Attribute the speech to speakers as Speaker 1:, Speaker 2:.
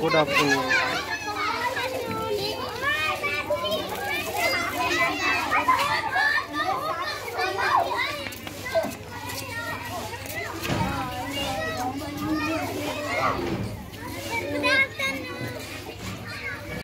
Speaker 1: Vodafone.